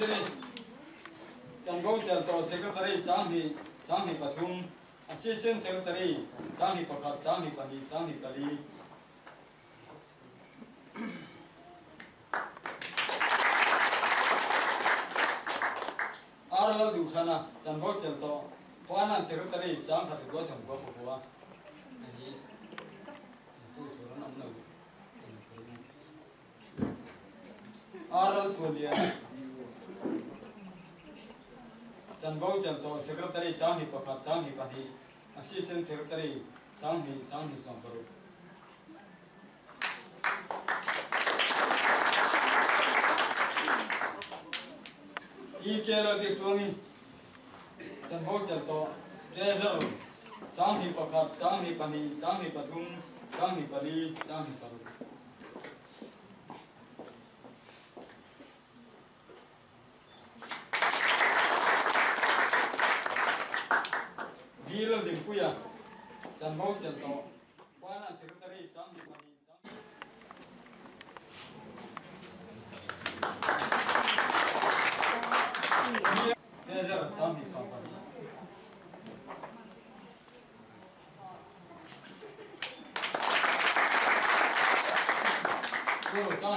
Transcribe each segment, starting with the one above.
Secretary Chango Chalto Secretary Sami Sami Pathum Assistant Secretary Sami Pakat Sami Pani Sami Kali Arlo Dukhana Chango Chalto Finance Secretary Sam Khatikwa Samkwa Pukwa Aji Tu Thura Nam Nau Arlo Sulia Sanbojan to Secretary Sanghi Pakhat Sanghi Pahi, Assistant Secretary Sanghi Sanghi Samparu. E. Kerala Diploni Sanbojan to Treasurer Sanghi Pakhat Sanghi Pahi, Sanghi Pathum, Sanghi Pali, Sanghi Paru.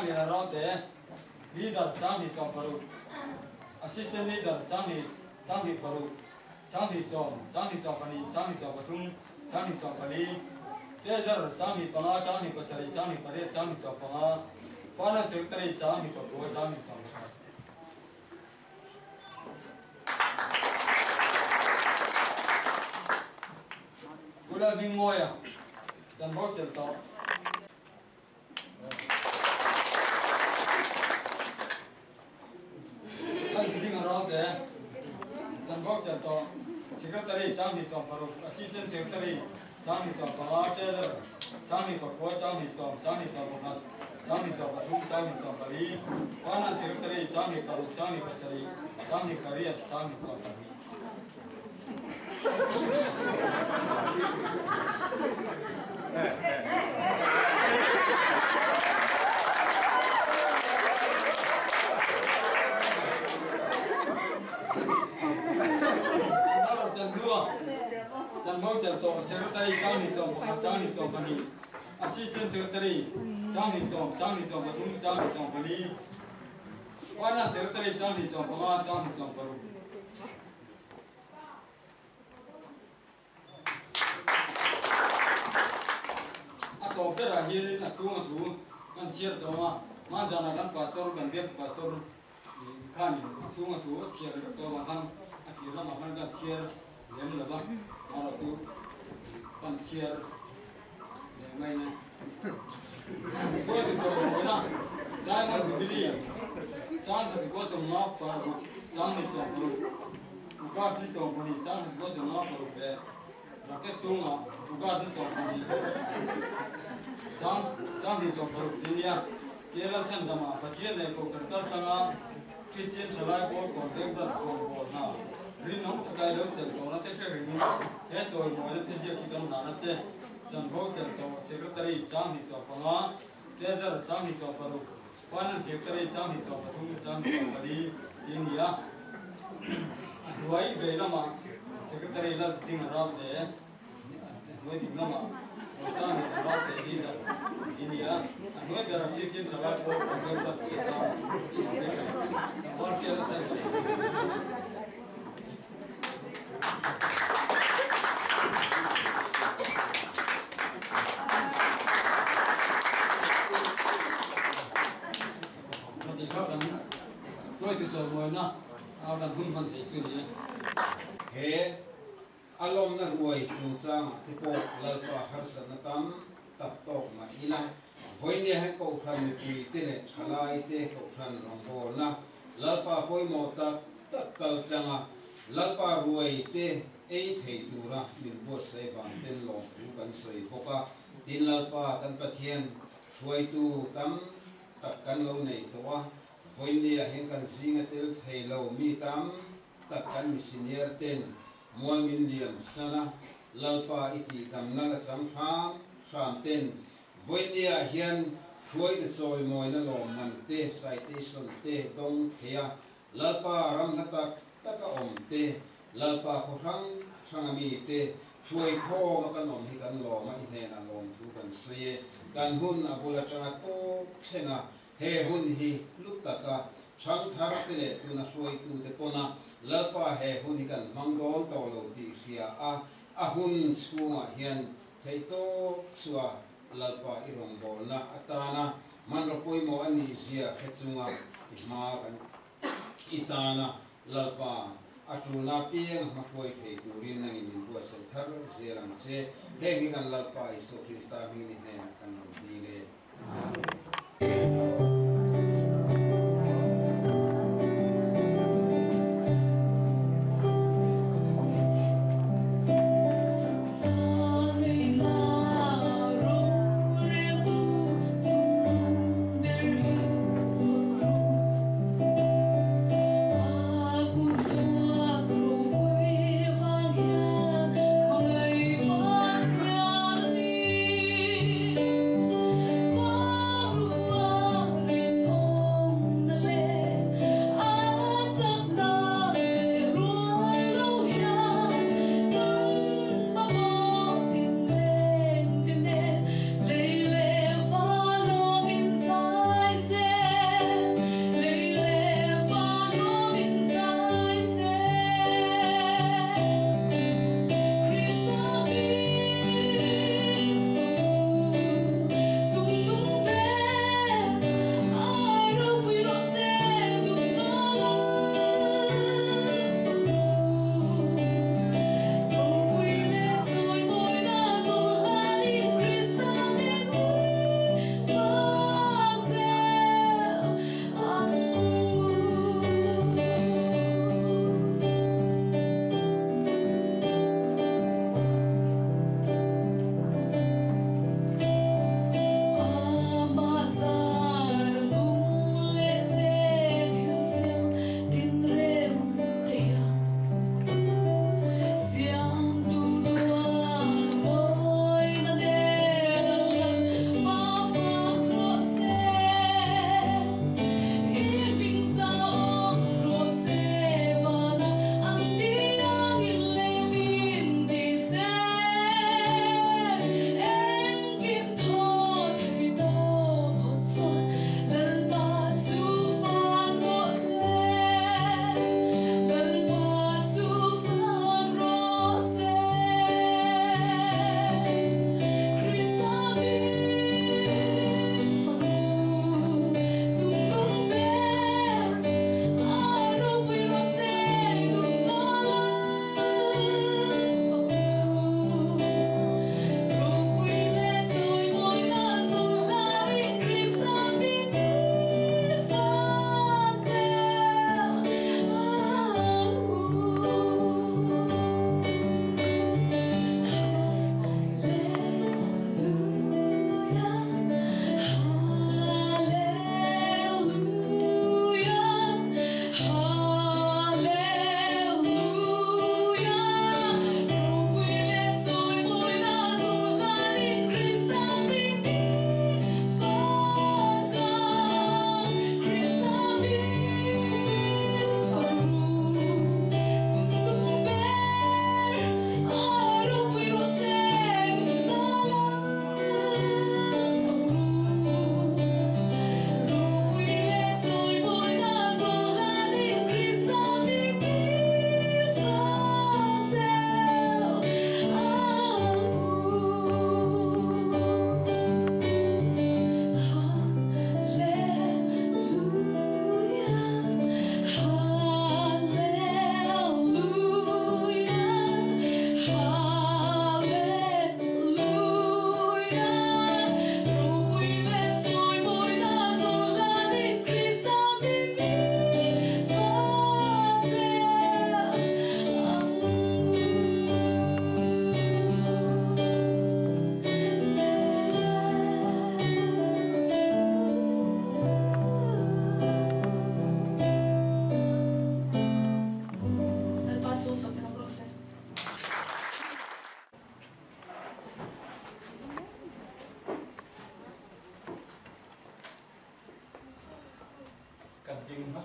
Sang Guru Sami Narote Leader Sami paru Assistant Leader sang ni sang Sami Paru sang Sami Som Sami Sampani Sami Sampatum Sami Sampani Treasurer Sami Panga Sami Pasari Sami Padet Sami panga Finance Secretary sang Sami Papu Sami Sampanga Gula Bingoya Zanbo Selto Sami som paruk, asisen se utari, Sami som palab cheder, Sami pa koi, Sami som, Sami som pahat, Sami som patuk, Sami som pari, Fanan se utari, Sami paruk, Sami pasari, Sami kariyat, Sami som pari. Hey, hey, hey, hey. とセクタリーサンリソンサンリソンパニーアシスタントセクタリーサンリソンサンリソンパトムサンリソンパニーファイナンセクタリーサンリソンパマーサンリソンパニー to pera hiri na tsunga tsu kan tiar to ma ma jana kan pasor kan biak pasor kan na tsunga tsu tiar to ma kan akira ma kan tiar lem la ba ma tu kwanciyar da mai Fuori sono dai ma zubria. Santa si cosa ma paro, sani sono blu. U gas ni sono buni, santa si cosa ma paro pe. Da che zuma, u gas ni sono buni. Sant, santi sono paro dinia. Kera santa ma, patie ne ko kartar kana. Christian chalai ko contemplate sono bona. Rin no takai lo chen to na te she rin he choi mo le te sia ki kan na na che chan bo chen to secretary sang di so panga treasurer sang di so paru finance secretary sang di so pathum sang di so pali dinia duai ve na ma secretary la sitting around there duai ding na ma Osama Sabah Tehida ini ya, anu ada Malaysia Sabah ko pagkakat sa tao. Sabah kaya sa Mati kau kan, kau itu semua na, awak kan hun kan itu ni. he alom na ruai chung chang ti po lalpa harsa na tam tap tok ma ila voine he ko khan ni pui te le chalai te ko khan rong bo na lalpa poi mo ta tak kal changa lalpa ruai te ei thei tura min bo sai van ten lo thu kan soi boka din lalpa kan pathian ruai tu tam tak kan lo nei to wa voinia hen kan zinga tel thei lo mi tam tak kan mi senior ten muang in liam sana lalpa iti tam na la cham ha ram ten voinia hian khuai de soi moi na lo man te sai te son te dong thea lalpa ram na tak taka om te lalpa ko rang rang mi te ช่วยพ่อมากันหน่อมให้กันหล่อมาอีเนนอารมณ์ทุกันเสียการหุ่นอบุลจังโตเชงะ he hun hi chang thar te le tu na chuai tu te pona. Lalpa he hun kan mangdol to lo ti khia a a hun chunga hian thei to chua lalpa irong bol na atana. Man ro poi mo ani zia khechunga ma kan itana lalpa atuna piang ma khoi thei turin nang in bua se thar zeram che hengi kan lalpa iso krista mi ni ne kan nom di le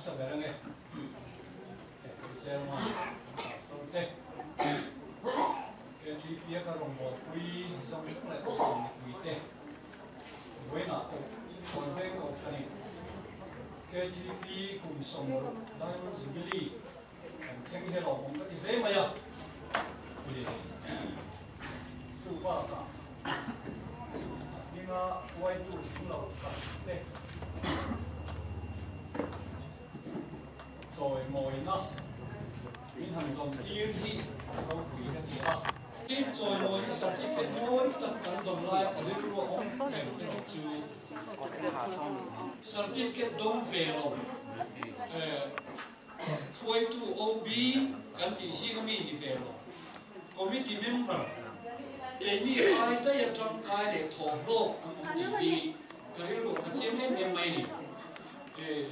esta merengue. Saya mah, tante. Kecil dia kalau buat kui, sampai mulai kau kui teh. Kui nak kau, tante kau sini. KGP cùng sống một đại môn sự bí lý Cảnh xem cái lòng cũng có thể dễ mà nhờ Vì Sự qua cả Nhưng quay chủ cũng là cả Đây 在外な遠行同於非口語嘅字啦。啲在外嘅實質嘅愛特等同拉我哋呢個空明嘅字，實質嘅東非咯，誒，會都 OB 跟第四個面嘅非咯，committee member。嘅呢愛得一張街嚟討論，咁我哋嘅嗰啲，咩咩咩嚟？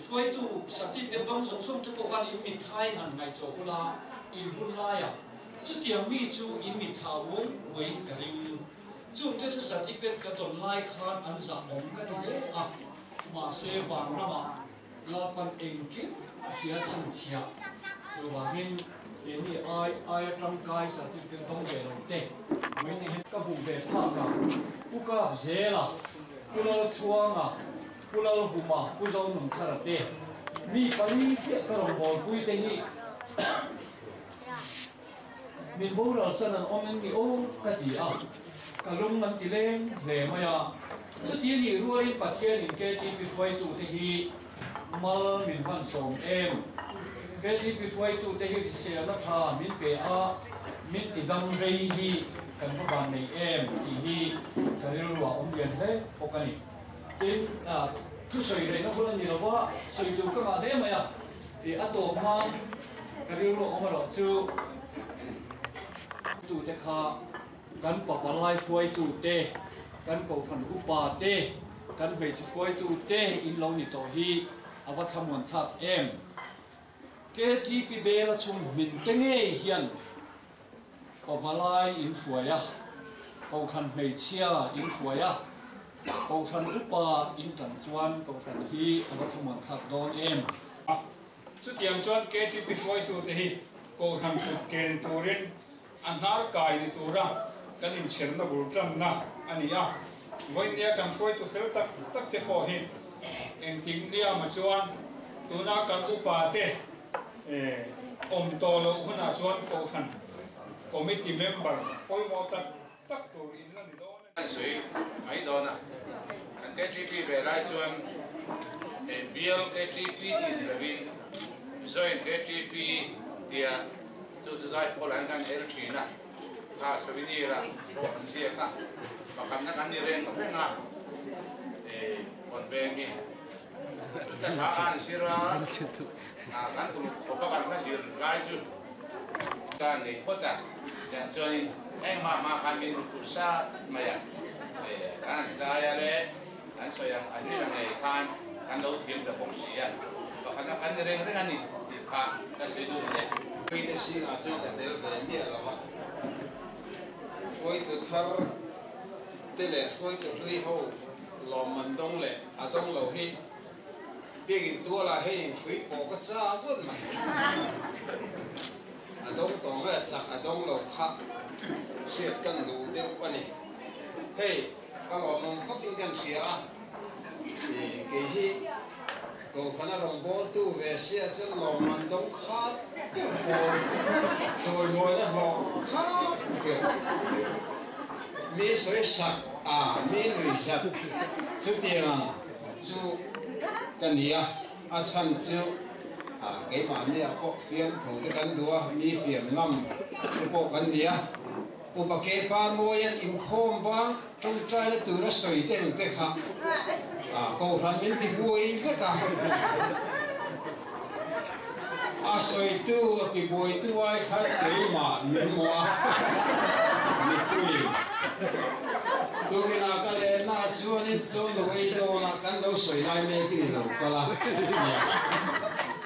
ช่วยตูสติเด็กต้องสงสมจะพกันอินมิทไทยหันไงจกุลาอินหุนไลอะจุดเดียมีจูอินมิทาววยวยกริงจูเด็กสติเด็กกระตนไลคานอันสับมก็ทีเดียอะมาเซวังระมาลาปันเองกิเฮียสันเชียจูว่ามินเอ็นี่ไอไอตั้งกายสติเด็กต้องเบลงเตะไม่เนี่ยก็หูเบลภาพอะผู้กับเจล่ะผู้เราช่วงอะ kula huma ku zo nung kharate mi pali che karong ro bol pui te hi min bo ra san an omen ni o ka ti a ka lung man ti leng le ma ya chu ti ni ruai pa in ke ti pi foi tu te hi mal min van som em ke ti pi foi tu te hi se na tha min pe a min ti dam rei hi kan pa ban nei em ti hi ka ri ruwa om yen le o ka ni tin à ทุสอยไรนะคนละนี่เราว่าสอยตัวก็มาได้ไหมอะที่อัตโตมากระดิ่งรู้ออกมาหลอกชูตูเตคากันปะปะลายฟวยตูเตกันโป่าขันอุปาเตกันเบชควยตูเตอินเราหนี่ต่อฮีอาวัตมนทัดเอ็มเกทีปีเบลชุมมินเตงเฮียนปะปะลายอินฝวยอะเป่าขันเบเชียอินฝวยะ cầu thần lúc ba in tần chuan cầu thần hi ở bất thông mộng thật đôn, em. À, Chút tiền chuan kê thì bị phơi tụt hi. Cầu thần tụt kèn tụt lên anh nói cái thì tụt ra. Cái nhìn xem nó bổ trăng na. À, anh ya với nha cần phơi tụt sẽ tắt tắt cái bỏ hi. Em tính đi mà chuan tụt na cần tụt ba thế ông to lâu hơn à chuan cầu thần. Committee member phơi mau tắt tắc tụt 水 Maidona. KTP Verizon, BL KTP thì là vì rồi KTP thì 就是在波兰山 L 区呢，啊，所以你啦，我很谢看，我看那看你人不啊，诶，我被你，但他按时啦，啊，俺都我把俺那些来住，干你不得。yang cuy eng mama kami kursa maya kan saya le kan saya yang ada yang le kan kan lo tim da bong sia bahkan kan reng reng ani di ka kan saya dulu le kui de si na cuy kan del de ni ala ma kui tu thar te le kui tu tui ho lo man dong le đông lo hi. Bikin tua lah hei, kui cái sa akut mah gun mai. A dong tong ve chak a dong lo kha. Khiet kan. Hey, các lo mong khop in kan sia. Thì cái gì? cô khana rong bol tu về xe sen lo man dong rồi ngồi nó lo khat kiểu mi soi sạc à mi người sạc chú tiền à chú cái gì à à chân chú à cái mà này có bộ thủ cái cắn đua mi phim năm cái bộ cái gì bà kê ba môi ăn im khom ba trong trai nó từ nó soi tên cái khác à ờ, cô hắn mình thì vui với cả. À soi tu thì vui tu ai thấy cái mà mình mua mình tui tu cái nào cái này na chuan nên chuan đồ ấy đồ na đâu soi lại mấy cái gì đâu cả là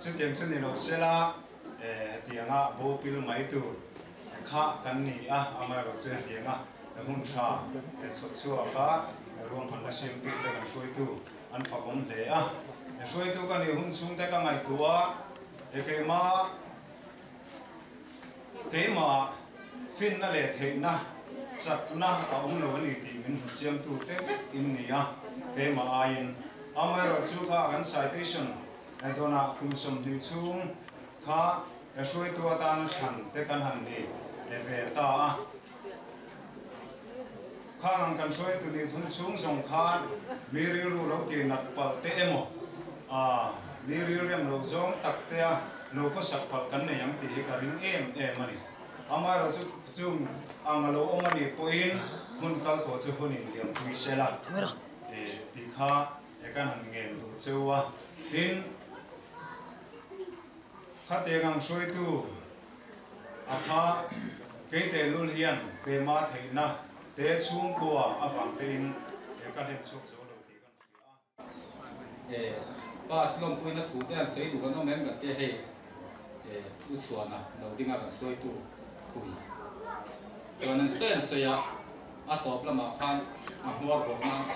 เตียงได้เซลโตขณะเห็นอายุเรื่องครั้งครั้งฮี à kan lo oma à cái bộ cái chi phí committee member bộ nín nhẹ là cái cầu khẩn của bà cái này về này chuột thiam mà làm sập chuột thì hi aro pui cái tì à ya lo mong cái tì lẽ anh ấy chút tiền xin lo xe la tiền à bố pil mấy tu khá cái này à ama rồi chuyện tiền à hun cha sập chuột khá ruộng hành là xem tiền cái làm suy tu anh phải ông lẽ à suy tu cái này hun xuống cái ngày tua cái mà cái mà fin na le thei na chak na a um lo ni ti min siam tu te in ni a ke ma ain amai ro chu ka kan citation ai dona kum som ni chung kha e soi tu ta na than te ไอ้ตัวนักคุมสมดิซุ่งข้าจะช่วยตัวตานฉันเตกันหันดีเอเฟต่าข้างังกันช่วยตัวนี้ทุนซุ่งสงข้ามีริรูเราตีนักปัลเตเอโมอ่ามีริเรียมเราจงตักเตะเราก็สับปักันในยังตีกันริงเอ็มเอ็มันนี่อามาเราจุจุงอังโล่อมันนี่ปุ่นมุนกัลโตจุปุ่นอินเดียมคุยเชล่าเออที่ข้าเอกันหันเงินตัวเจ้าวะดิน han ko wa lang moi tak chu om ti kha ro ni a thu le la la ba han pa san lom tak sai ti lo eh kha ti ka nang nei tua à mà tôi kể cái tin nó mềm gần cái này à tiên ngang suy tu, quỳ. Cho nên cái suy à à top là mà khách mà hoa khá na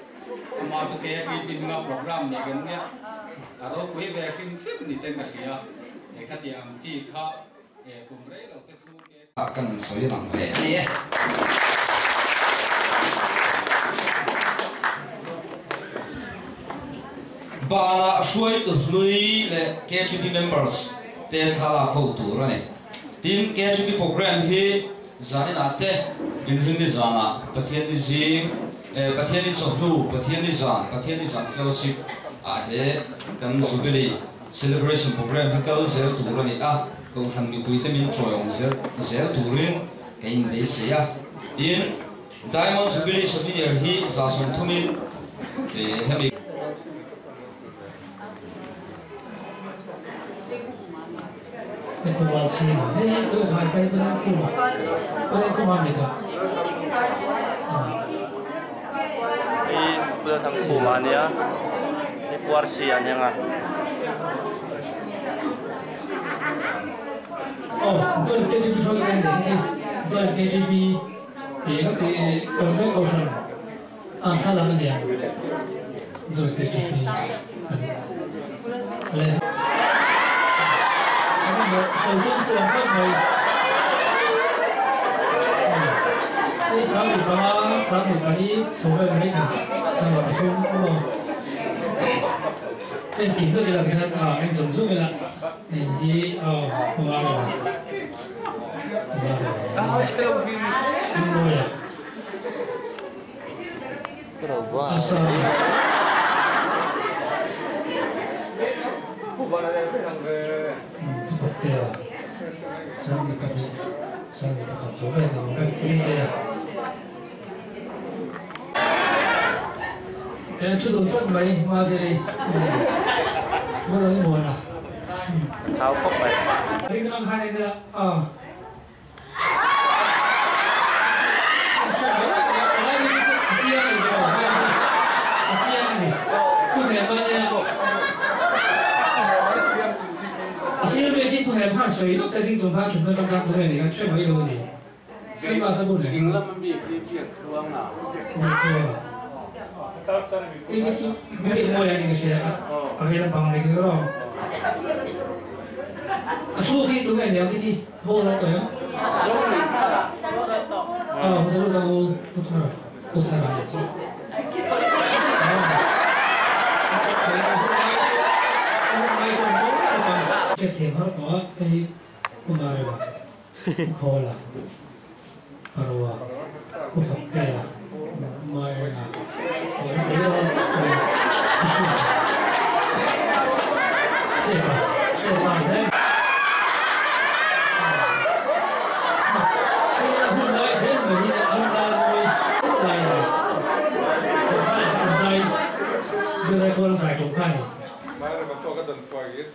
ma tu ke ki tin nga program ni gan nya aro koi vaccine sip ni te ka sia e kha ti am ti kha e kum re lo te su ke a kan soi lang ve ni e ba shuai tu hlui le KGB members te thala khau tu ra ne tin KGB program hi zanin ate invinni zana pathian ni zing ประเทศนี้จบดูประเทศนี้จานประเทศนี้จานเฟลชิพอาเดกันสุดเลย celebration program ให้เขาเสียตัวเราเนี่ยอ่ะก็ทำมีปุยเต็มจอยองเสียเสียตัวเรื่องกันไม่เสียดิน diamond jubilee สุดที่ที่สะสมทุนเอ่อให้มี Kumasi, ini tuh high pay tuh yang kuma, tuh yang kuma mereka. mobil nih ya. Ini puarsian ya nggak Oh, jadi KGB soal ini, jadi KGB, ini kan kontrol kosong, asal apa dia? Jadi KGB, oleh, ada. Sesuatu yang baik. 三米八，三米八的，所谓没看。rồi không không rồi anh cái lần anh à anh sống giúp cái lần. Anh đi ờ không ai rồi không rồi à? À sao ừ, Sao người ta bị sao người ta khẩn số về thì một cách như thế à? Mahina ang daloy hulay na Sampai usai Bila korang saya tungkai Hindi bikin masalah Ari, ama mi tadi ka shet shet sui sai chin na ilo thani Semua ulam pergi sungi Andrew so ko pali se tan ari to ka ya me to zo ra mi te ushi ta ke ori no ori 이것이 머리 모양이 시작한 아베는 방문이기로 수업이 동안 여기지 뭐라 또요? 아 무서워다고 못하라 못하라 했지. 제 대화로 와 이, 말해봐. 거울라 바로 와. 그 박대야. お前が。それは、セーバー、セーバーね。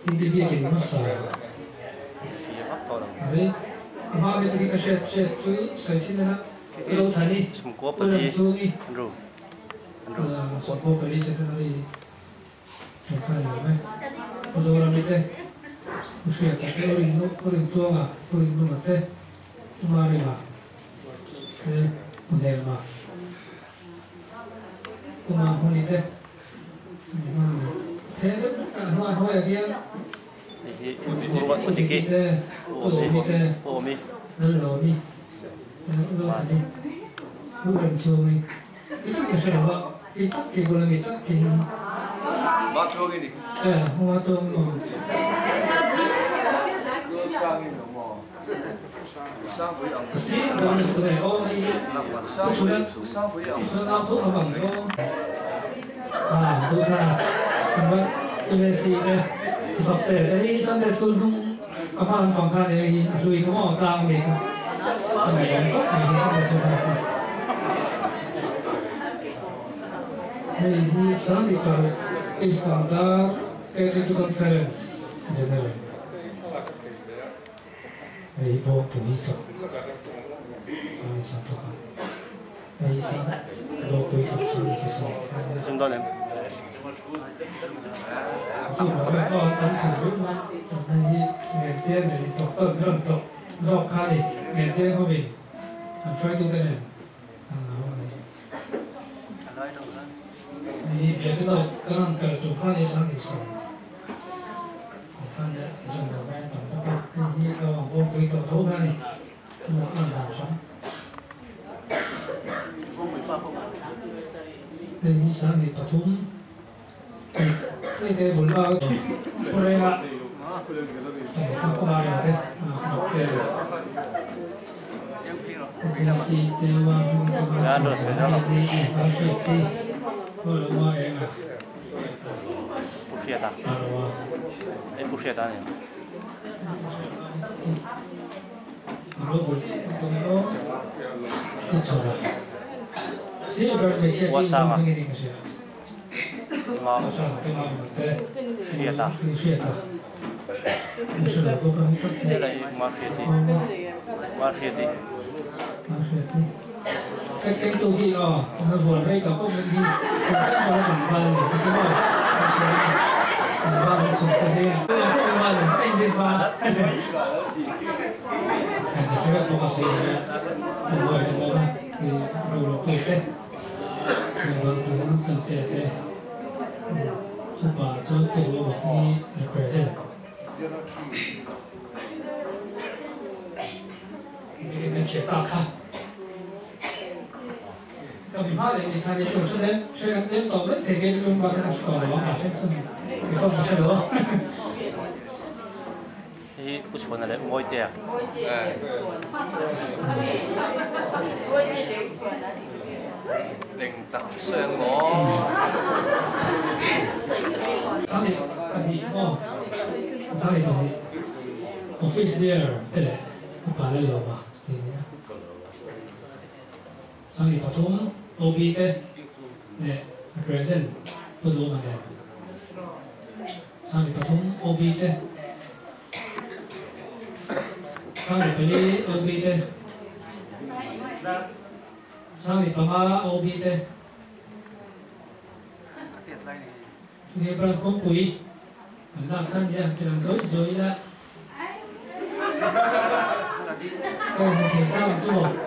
Hindi bigyan masaya. Abi, amami tadi kasyat-syat sui, saya sih nak Hello Thani. Semko apa ni? Andrew. Andrew. Semko kali secondary. Semko ya, me. Kalau orang ni teh, usia tak ada orang kau orang tua Kau orang tua kau teh, mana ni mah? Eh, mana ni mah? Kuma pun ni teh. Teh tu, anu anu ya dia. Urut utik. Oh mi. Oh mi. Hello mi. 나오는데 그런 지원이 이렇게 해봐 이렇게 보면 이렇게 마트로기니 예 마트 뭐 sĩ đoàn được tuổi ô hay tôi chú nhân tôi lao thuốc là bằng ô à tôi ra cảm ơn tôi sẽ sĩ đây phật thể đấy Sunday school đúng có phải phòng khai đấy lùi không ở tao mình không Ladies and people, Istanbul Attitude Conference General. えー、ボープイト、サミさんとか、えー、さん、ボープイトツーペソン。順当ね。そうだね、まあ、なんか、何、メンテナントと、ルント、ゾーカリー。Kayak. là Marfiati Oh, Marfiati Pushiati. Cái cái tu kia lo, nó vừa đây có công việc đi, cũng rất là thành phần để cái đó. Thành phần nó sụp cái gì, công văn anh đi qua. Thành cái cái bộ cái gì, thành người thành người thì đủ đủ tuổi thế, thành người đủ đủ cần tiền thế. 不屑大，哎，不屑大呢。我上啊。猫。血大。现在有猫血的，猫血的。Aspetta. Perché tu chi no? Non vorrei che come di facciamo la campagna, facciamo la campagna su così. Come vado? Prendi qua. Tanto c'è un po' così, eh. Te vuoi che non va? Che non lo puoi te. Non lo puoi non sentire te. Su palazzo te lo vuoi represent. Thank you. 你那些大咖。 금화된 이탈에서 오셔서 저희가 좀 더블 되게 좀 말을 하시고 너무 괜찮습니다. 이거 보셔도 이 부처는 뭐 있대요? 뭐 있대요? 뭐 있대요? 냉딱 쓰는 거. 아니 아니 어 아니 아니 office there 그래 말해줘 봐. 상이 보통 OB で、present pedoman ya. Sang dipatung OB teh. Sang dipeli OB teh. Sang dipama OB teh. Ini beras kompui. Anda akan ya jalan zoi zoi lah. Kau mau cerita macam apa?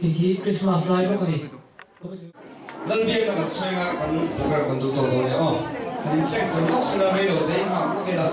tinggi Christmas live ko ni. Dan biar kita semua kan bukan bentuk tuh oh. Hari ini saya kalau senang itu, jadi nggak mungkin lah.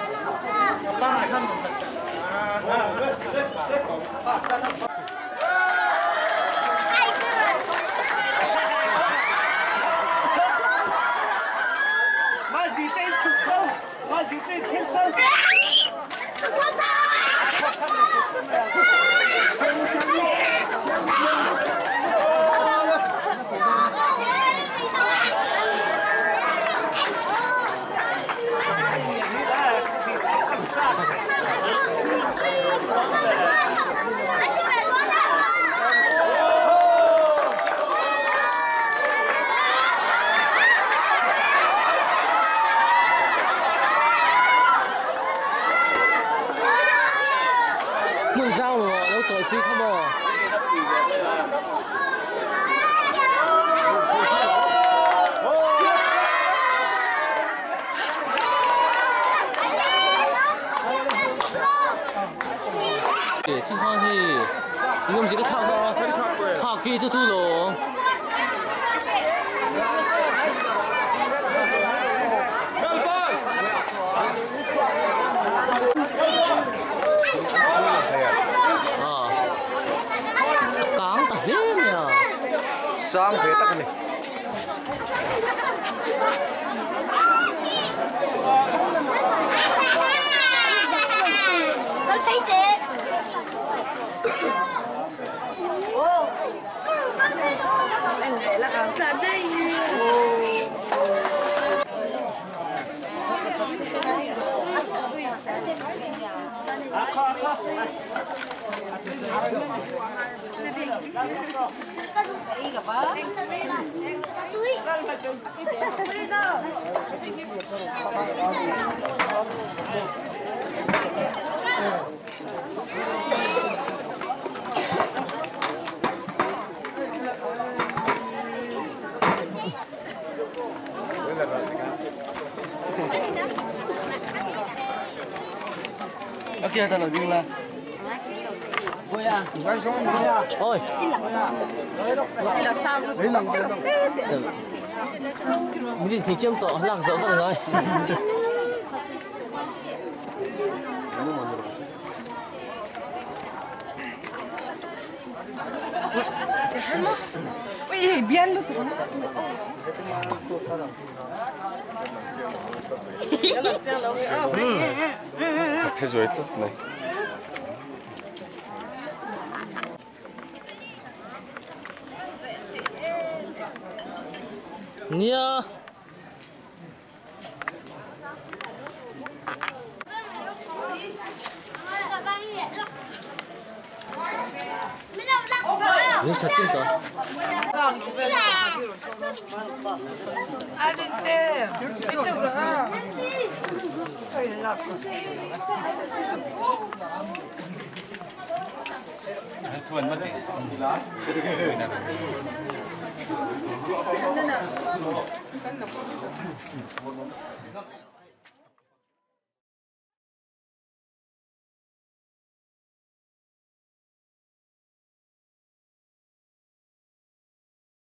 上来，看你们！啊，啊，快，死死死狗，快，啊！对，经常是你们几个唱唱 K 就输了。Sang về tắc này. Ồ. Anh Ok, ta nói đi là. Ôi à, cái à. Đây là sao? Mình thì chiêm tổ lạc dấu vào rồi Ui, bien lo tuvo. Thế rồi thế này. nhớ Ini kacin toh. Ada itu, itu berapa? Tuan mati. 分かんなくなった。